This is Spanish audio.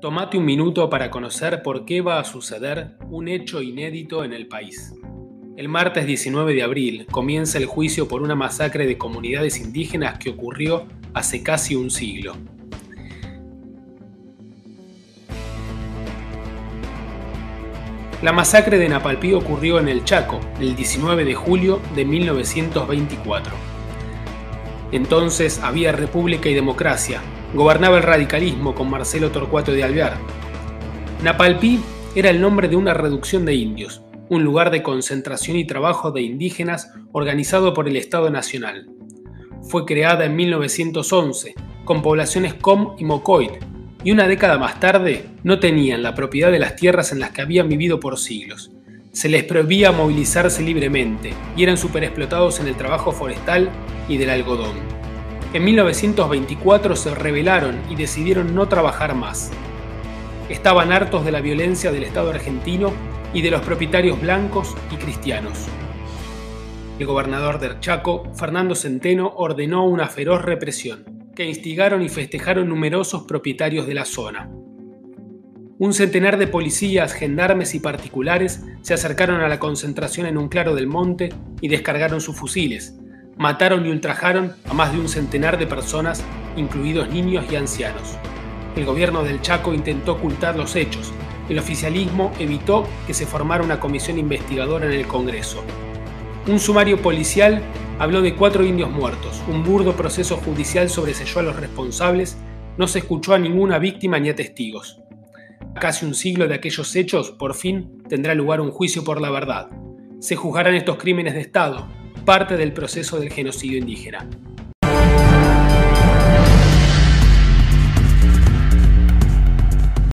Tomate un minuto para conocer por qué va a suceder un hecho inédito en el país. El martes 19 de abril comienza el juicio por una masacre de comunidades indígenas que ocurrió hace casi un siglo. La masacre de Napalpí ocurrió en el Chaco el 19 de julio de 1924. Entonces había república y democracia, Gobernaba el radicalismo con Marcelo Torcuato de Alvear. Napalpí era el nombre de una reducción de indios, un lugar de concentración y trabajo de indígenas organizado por el Estado Nacional. Fue creada en 1911, con poblaciones Com y Mocoit, y una década más tarde no tenían la propiedad de las tierras en las que habían vivido por siglos. Se les prohibía movilizarse libremente y eran superexplotados en el trabajo forestal y del algodón. En 1924 se rebelaron y decidieron no trabajar más. Estaban hartos de la violencia del Estado argentino y de los propietarios blancos y cristianos. El gobernador del Chaco, Fernando Centeno, ordenó una feroz represión, que instigaron y festejaron numerosos propietarios de la zona. Un centenar de policías, gendarmes y particulares se acercaron a la concentración en un claro del monte y descargaron sus fusiles, mataron y ultrajaron a más de un centenar de personas, incluidos niños y ancianos. El gobierno del Chaco intentó ocultar los hechos. El oficialismo evitó que se formara una comisión investigadora en el Congreso. Un sumario policial habló de cuatro indios muertos. Un burdo proceso judicial sobreselló a los responsables. No se escuchó a ninguna víctima ni a testigos. Casi un siglo de aquellos hechos, por fin, tendrá lugar un juicio por la verdad. Se juzgarán estos crímenes de Estado, parte del proceso del genocidio indígena.